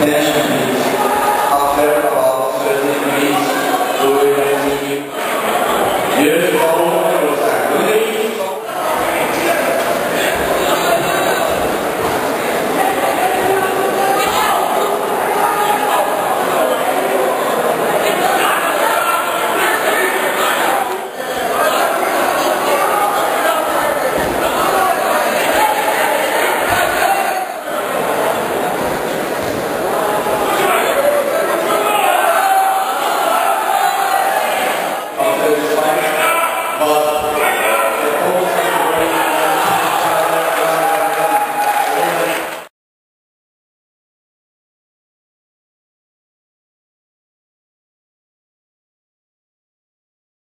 creche